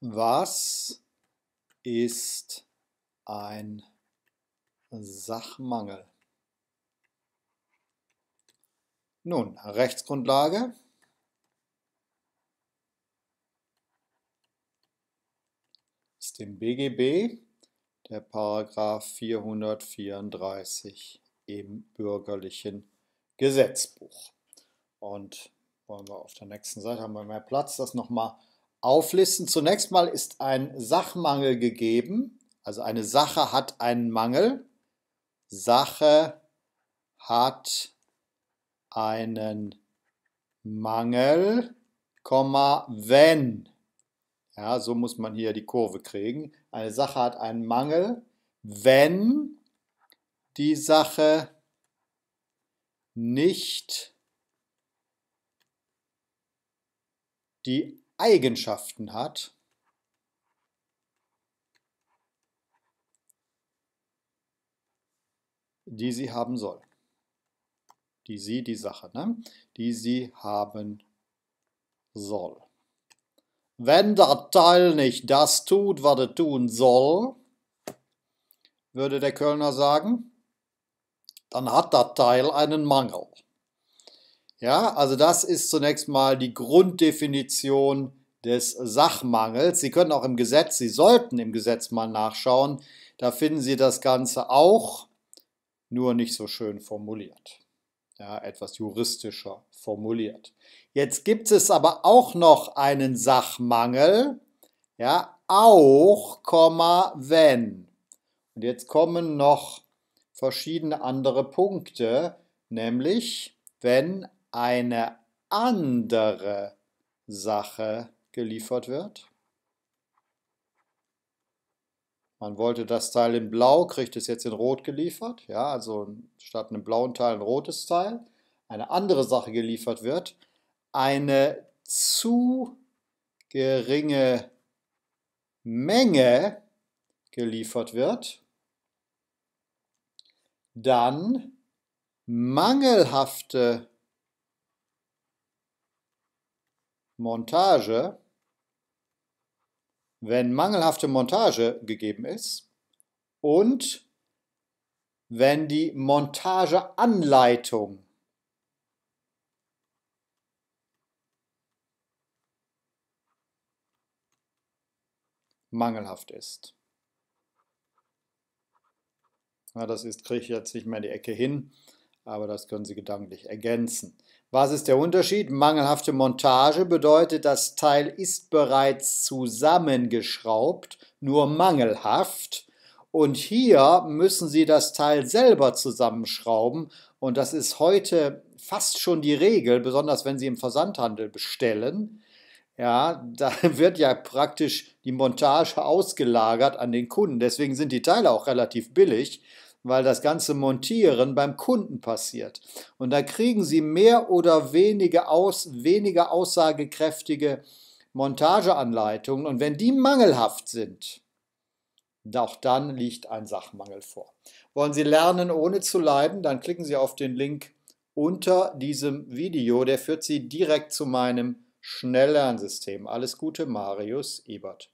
Was ist ein Sachmangel? Nun, Rechtsgrundlage. Ist im BGB der Paragraph 434 im bürgerlichen Gesetzbuch. Und wollen wir auf der nächsten Seite, haben wir mehr Platz, das nochmal auflisten. Zunächst mal ist ein Sachmangel gegeben, also eine Sache hat einen Mangel. Sache hat einen Mangel, wenn. Ja, so muss man hier die Kurve kriegen. Eine Sache hat einen Mangel, wenn die Sache nicht die Eigenschaften hat, die sie haben soll. Die sie, die Sache, ne? die sie haben soll. Wenn der Teil nicht das tut, was er tun soll, würde der Kölner sagen, dann hat der Teil einen Mangel. Ja, also das ist zunächst mal die Grunddefinition des Sachmangels. Sie können auch im Gesetz, Sie sollten im Gesetz mal nachschauen, da finden Sie das Ganze auch, nur nicht so schön formuliert. Ja, etwas juristischer formuliert. Jetzt gibt es aber auch noch einen Sachmangel, ja, auch, wenn. Und jetzt kommen noch verschiedene andere Punkte, nämlich wenn eine andere Sache geliefert wird. Man wollte das Teil in Blau, kriegt es jetzt in Rot geliefert. Ja, also statt einem blauen Teil ein rotes Teil. Eine andere Sache geliefert wird. Eine zu geringe Menge geliefert wird. Dann mangelhafte Montage wenn mangelhafte Montage gegeben ist und wenn die Montageanleitung mangelhaft ist. Ja, das ist, kriege ich jetzt nicht mehr in die Ecke hin, aber das können Sie gedanklich ergänzen. Was ist der Unterschied? Mangelhafte Montage bedeutet, das Teil ist bereits zusammengeschraubt, nur mangelhaft. Und hier müssen Sie das Teil selber zusammenschrauben. Und das ist heute fast schon die Regel, besonders wenn Sie im Versandhandel bestellen. Ja, da wird ja praktisch die Montage ausgelagert an den Kunden. Deswegen sind die Teile auch relativ billig weil das ganze Montieren beim Kunden passiert. Und da kriegen Sie mehr oder weniger, aus, weniger aussagekräftige Montageanleitungen. Und wenn die mangelhaft sind, auch dann liegt ein Sachmangel vor. Wollen Sie lernen, ohne zu leiden, dann klicken Sie auf den Link unter diesem Video. Der führt Sie direkt zu meinem Schnelllernsystem. Alles Gute, Marius Ebert.